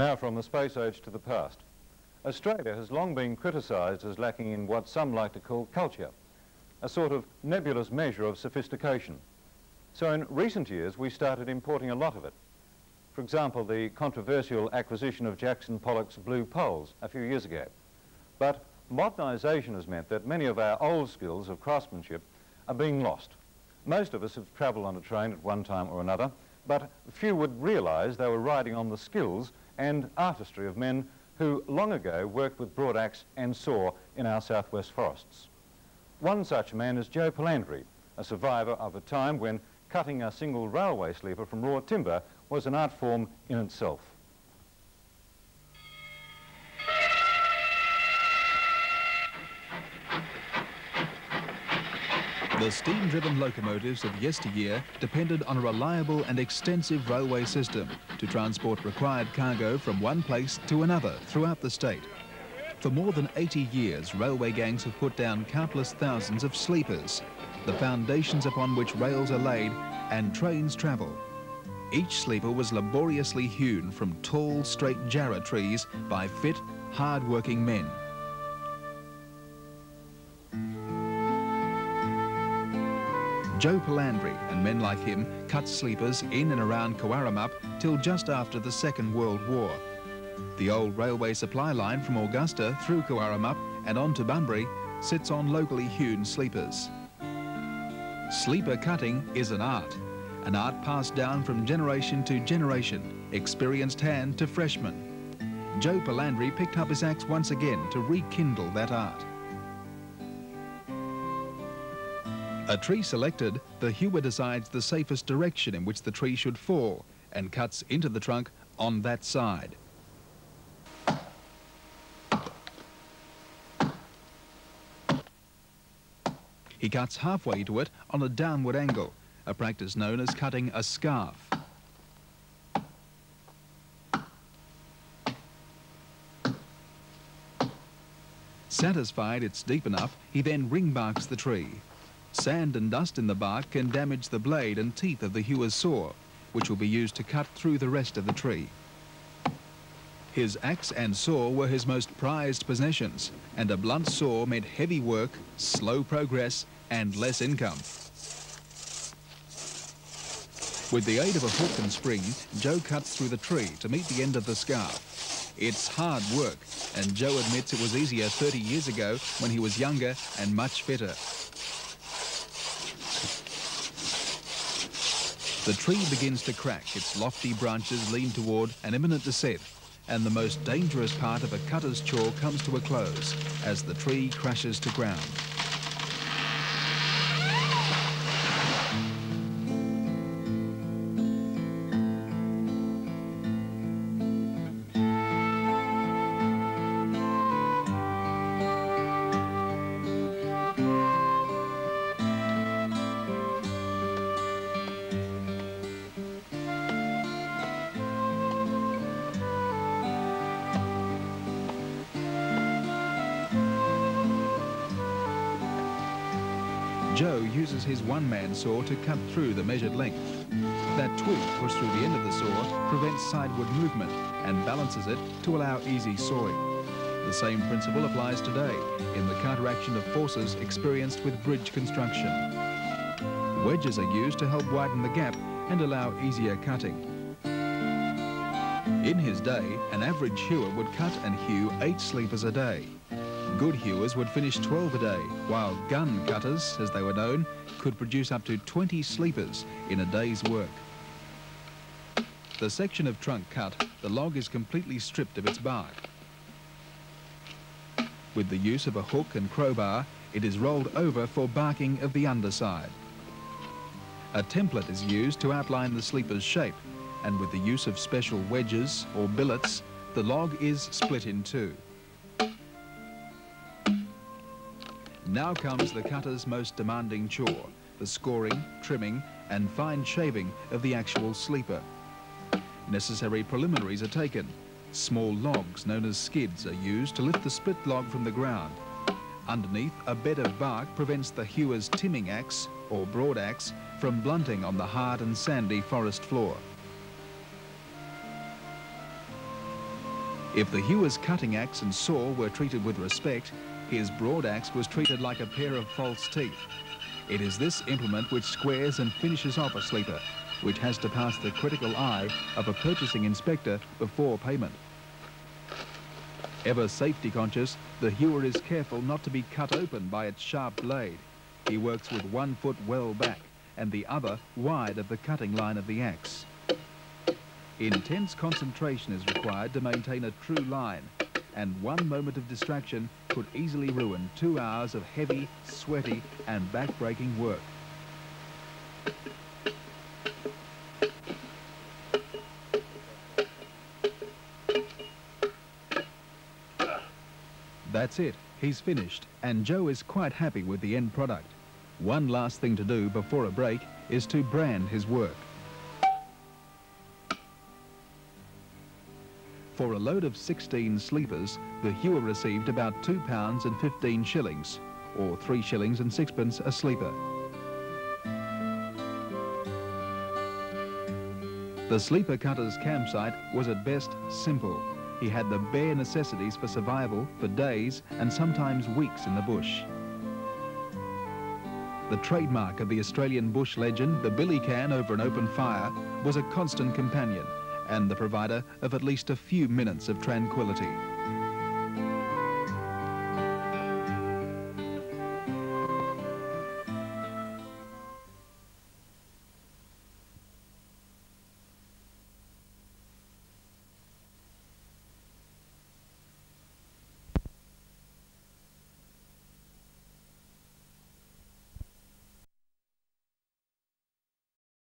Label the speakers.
Speaker 1: Now from the space age to the past. Australia has long been criticised as lacking in what some like to call culture, a sort of nebulous measure of sophistication. So in recent years we started importing a lot of it. For example, the controversial acquisition of Jackson Pollock's Blue Poles a few years ago. But modernisation has meant that many of our old skills of craftsmanship are being lost. Most of us have travelled on a train at one time or another, but few would realise they were riding on the skills and artistry of men who long ago worked with broadaxe and saw in our southwest forests. One such man is Joe Palandri, a survivor of a time when cutting a single railway sleeper from raw timber was an art form in itself.
Speaker 2: The steam-driven locomotives of yesteryear depended on a reliable and extensive railway system to transport required cargo from one place to another throughout the state. For more than 80 years, railway gangs have put down countless thousands of sleepers, the foundations upon which rails are laid and trains travel. Each sleeper was laboriously hewn from tall, straight jarrah trees by fit, hard-working men. Joe Palandri and men like him cut sleepers in and around Cowaramup till just after the Second World War. The old railway supply line from Augusta through Cowaramup and on to Bunbury sits on locally hewn sleepers. Sleeper cutting is an art, an art passed down from generation to generation, experienced hand to freshman. Joe Palandri picked up his axe once again to rekindle that art. A tree selected, the hewer decides the safest direction in which the tree should fall and cuts into the trunk on that side. He cuts halfway to it on a downward angle, a practice known as cutting a scarf. Satisfied it's deep enough, he then ring barks the tree. Sand and dust in the bark can damage the blade and teeth of the hewer's saw, which will be used to cut through the rest of the tree. His axe and saw were his most prized possessions, and a blunt saw meant heavy work, slow progress, and less income. With the aid of a hook and spring, Joe cuts through the tree to meet the end of the scarf. It's hard work, and Joe admits it was easier 30 years ago when he was younger and much fitter. The tree begins to crack, its lofty branches lean toward an imminent descent, and the most dangerous part of a cutter's chore comes to a close as the tree crashes to ground. Joe uses his one-man saw to cut through the measured length. That twig pushed through the end of the saw prevents sideward movement and balances it to allow easy sawing. The same principle applies today in the counteraction of forces experienced with bridge construction. Wedges are used to help widen the gap and allow easier cutting. In his day, an average hewer would cut and hew eight sleepers a day. Good hewers would finish 12 a day, while gun cutters, as they were known, could produce up to 20 sleepers in a day's work. The section of trunk cut, the log is completely stripped of its bark. With the use of a hook and crowbar, it is rolled over for barking of the underside. A template is used to outline the sleeper's shape, and with the use of special wedges or billets, the log is split in two. Now comes the cutter's most demanding chore, the scoring, trimming and fine shaving of the actual sleeper. Necessary preliminaries are taken. Small logs known as skids are used to lift the split log from the ground. Underneath, a bed of bark prevents the hewer's timming axe, or broad axe, from blunting on the hard and sandy forest floor. If the hewer's cutting axe and saw were treated with respect, his broad axe was treated like a pair of false teeth. It is this implement which squares and finishes off a sleeper, which has to pass the critical eye of a purchasing inspector before payment. Ever safety conscious, the hewer is careful not to be cut open by its sharp blade. He works with one foot well back and the other wide of the cutting line of the axe. Intense concentration is required to maintain a true line and one moment of distraction could easily ruin two hours of heavy, sweaty and back-breaking work. That's it, he's finished, and Joe is quite happy with the end product. One last thing to do before a break is to brand his work. For a load of 16 sleepers, the hewer received about £2 and 15 shillings, or 3 shillings and sixpence a sleeper. The sleeper cutter's campsite was at best simple. He had the bare necessities for survival for days and sometimes weeks in the bush. The trademark of the Australian bush legend, the billy can over an open fire, was a constant companion and the provider of at least a few minutes of tranquility.